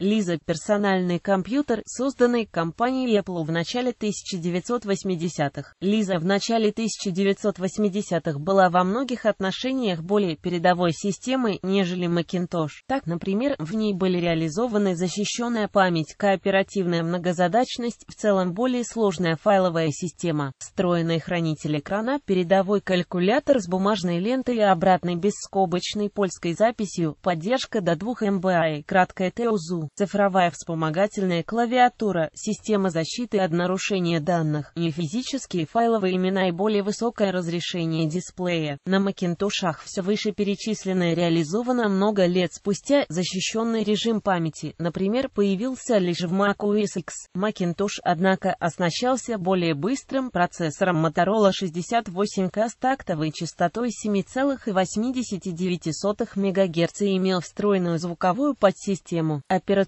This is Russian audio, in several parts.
Лиза – персональный компьютер, созданный компанией Apple в начале 1980-х. Лиза в начале 1980-х была во многих отношениях более передовой системой, нежели Macintosh. Так, например, в ней были реализованы защищенная память, кооперативная многозадачность, в целом более сложная файловая система, встроенный хранитель экрана, передовой калькулятор с бумажной лентой и обратной бесскобочной польской записью, поддержка до 2 МБА, краткая ТУЗУ, цифровая вспомогательная клавиатура, система защиты от нарушения данных, не физические файловые имена и более высокое разрешение дисплея. На макинтошах все вышеперечисленное реализовано много лет спустя, защищенный режим памяти, например, появился лишь в Mac OS X. Macintosh, однако, оснащался более быстрым процессором Motorola 68K с тактовой частотой 7,89 МГц и имел встроенную звуковую подсистему. Операционная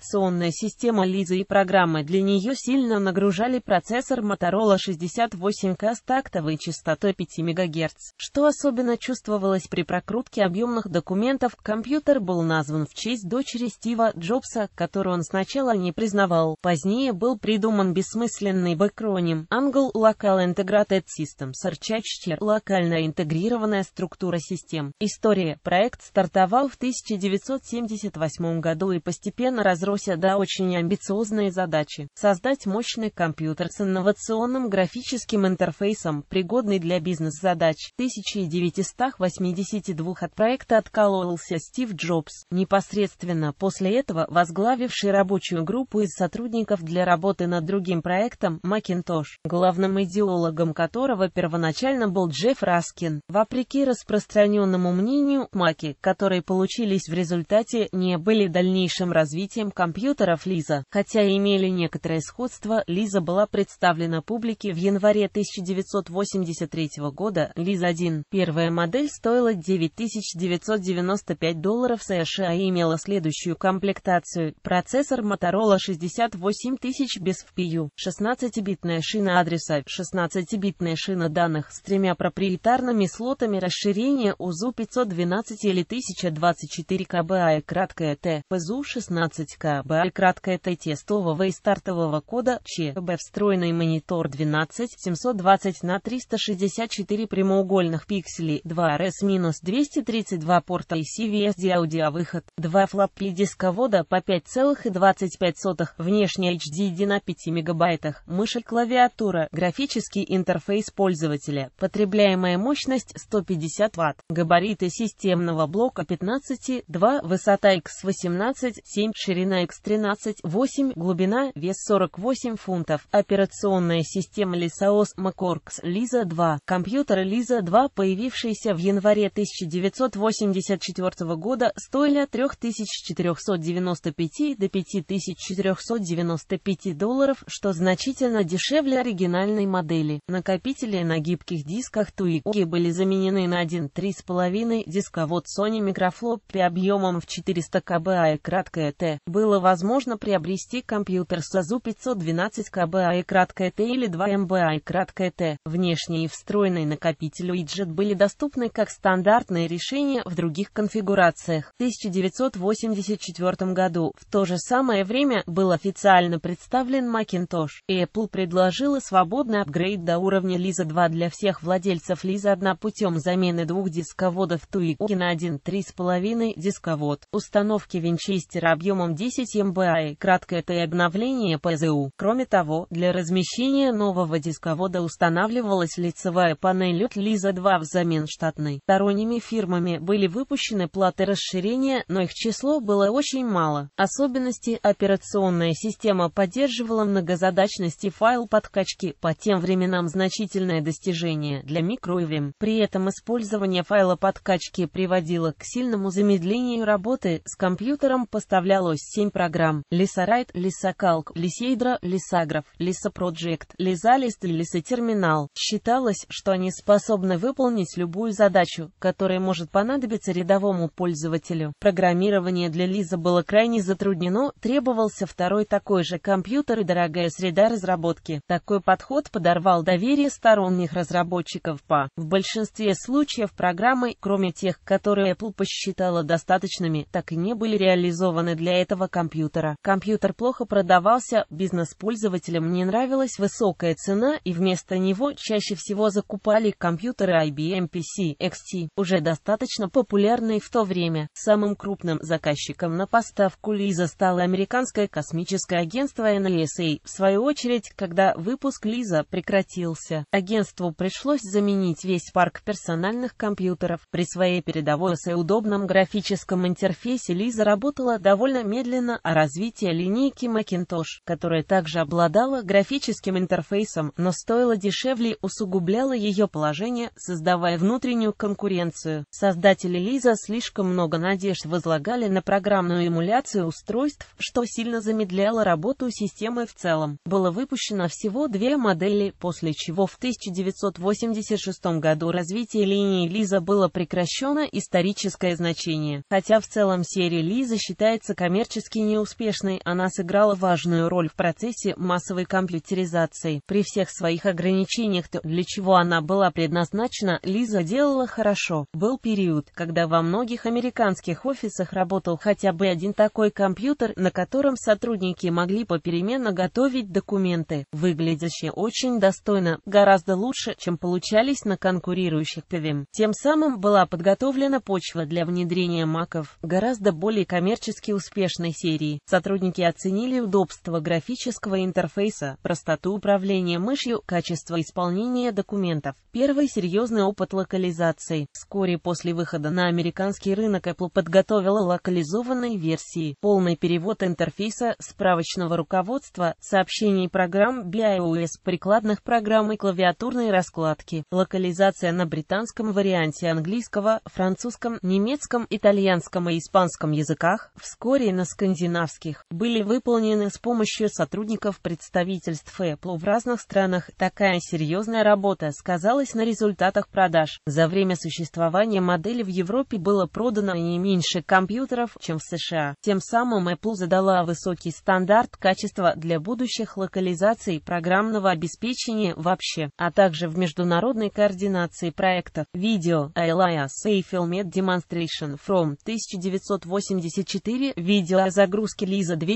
система Лиза и программы для нее сильно нагружали процессор Motorola 68K с тактовой частотой 5 МГц. Что особенно чувствовалось при прокрутке объемных документов, компьютер был назван в честь дочери Стива Джобса, которую он сначала не признавал. Позднее был придуман бессмысленный бэкроним Angle Local Integrated System, SRCHTR, локальная интегрированная структура систем. История. Проект стартовал в 1978 году и постепенно разросся до очень амбициозной задачи – создать мощный компьютер с инновационным графическим интерфейсом, пригодный для бизнес-задач. 1982 от проекта откололся Стив Джобс, непосредственно после этого возглавивший рабочую группу из сотрудников для работы над другим проектом Macintosh, главным идеологом которого первоначально был Джефф Раскин. Вопреки распространенному мнению, маки, которые получились в результате, не были дальнейшим развитием компьютеров Лиза. Хотя имели некоторое сходство, Лиза была представлена публике в январе 1983 года. Лиза 1. Первая модель стоила 9995 долларов США и имела следующую комплектацию. Процессор Motorola 68000 без FPU, 16-битная шина адреса, 16-битная шина данных с тремя проприетарными слотами расширения УЗУ 512 или 1024 КБА и краткая Т, ПЗУ 16 КБА и краткая Т тестового и стартового кода ЧБ встроенный монитор 12 720 на 364 прямоугольных пикселей 2 RS-232 порта и CVSD аудиовыход 2 флоппи дисковода по 5,25 внешний HDD на 5 мегабайтах мышь и клавиатура графический интерфейс пользователя потребляемая мощность 150 Вт габариты системного блока 15 2 высота x18 7 ширина x13 8 глубина вес 48 фунтов операционная система LisaOS MacORX Lisa 2 компьютер Lisa 2 появившийся в январе 1984 года стоили от 3495 до 5495 долларов, что значительно дешевле оригинальной модели. Накопители на гибких дисках Tuigo были заменены на один 3,5 дисковод Sony Microflopy объемом в 400 КБА и краткое Т. Было возможно приобрести компьютер с АЗУ 512 КБА и краткое Т или 2 МБА и краткое Т. Внешний и встроенный накопитель уиджет были доступны как стандартные решения в других конфигурациях. В 1984 году, в то же самое время, был официально представлен Macintosh, Apple предложила свободный апгрейд до уровня Lisa 2 для всех владельцев Lisa 1 путем замены двух дисководов Twig на один 3,5 дисковод, установки винчестера объемом 10 МБА и краткое Т обновление ПЗУ. Кроме того, для размещения нового дисковода устанавливалась лицевая панель от Lisa 2 взамен штатной. Сторонними фирмами были выпущены платы расширения, но их число было очень мало. Особенности операционная система поддерживала многозадачность и файл подкачки, по тем временам значительное достижение для microIVM. При этом использование файла подкачки приводило к сильному замедлению работы, с компьютером поставлялось 7 программ LisaWrite, LisaCalc, LisaHydra, LisaGraph, LisaProject, LisaList и LisaTerminal. Считалось, что они способны выполнить любую задачу, которая может понадобиться рядовому пользователю. Программирование для Лиза было крайне затруднено, требовался второй такой же компьютер и дорогая среда разработки. Такой подход подорвал доверие сторонних разработчиков по. В большинстве случаев программы, кроме тех, которые Apple посчитала достаточными, так и не были реализованы для этого нового компьютера. Компьютер плохо продавался, бизнес-пользователям не нравилась высокая цена и вместо него чаще всего закупали компьютеры IBM PC XT, уже достаточно популярные в то время. Самым крупным заказчиком на поставку Лиза стало американское космическое агентство NASA. В свою очередь, когда выпуск Лиза прекратился, агентству пришлось заменить весь парк персональных компьютеров. При своей передовой и удобном графическом интерфейсе Лиза работала довольно медленно, а развитие линейки Macintosh, которая также обладала графическим интерфейсом, но стоила дешевле, усугубляло ее положение, создавая внутреннюю конкуренцию. Создатели Лиза слишком много надежд возлагали на программную эмуляцию устройств, что сильно замедляло работу системы в целом. Было выпущено всего две модели, после чего в 1986 году развитие линии Лиза было прекращено историческое значение. Хотя в целом серия Лиза считается коммерчески неуспешной, она сыграла важную роль в процессе массовой компьютеризации. При всех своих ограничениях, для чего она была предназначена, Лиза делала хорошо. Был период, когда во многих американских офисах работал хотя бы один такой компьютер, на котором сотрудники могли попеременно готовить документы, выглядящие очень достойно, гораздо лучше, чем получались на конкурирующих ПВМ. Тем самым была подготовлена почва для внедрения маков, гораздо более коммерчески успешной серии. Сотрудники оценили удобство графического интерфейса, простоту управления мышью, качество исполнения документов. Первый серьезный опыт локализации. Вскоре после выхода на американский рынок Apple подготовила локализованные версии, полный перевод интерфейса, справочного руководства, сообщений программ BIOS, прикладных программ и клавиатурной раскладки. Локализация на британском варианте английского, французском, немецком, итальянском и испанском языках, вскоре на скандинавских, были выполнены с помощью сотрудников представительств Apple в разных странах. Такая серьезная работа сказалась на результатах продаж. За время существования модели в Европе было продано не меньше компьютеров, чем в США. Тем самым Apple задала высокий стандарт качества для будущих локализаций программного обеспечения вообще, а также в международной координации проектов. Видео Elias A Filmed Demonstration from 1984 Видео о загрузке Лиза 2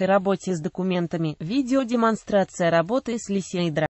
и работе с документами. Видео демонстрация работы с Лисейдра.